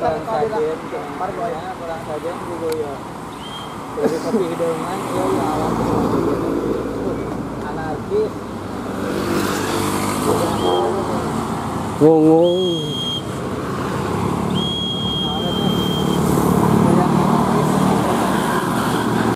kurang sajen ya kurang sajen juga ya dari kopi hidangan ya ya alam anarkis Ngong-ngong.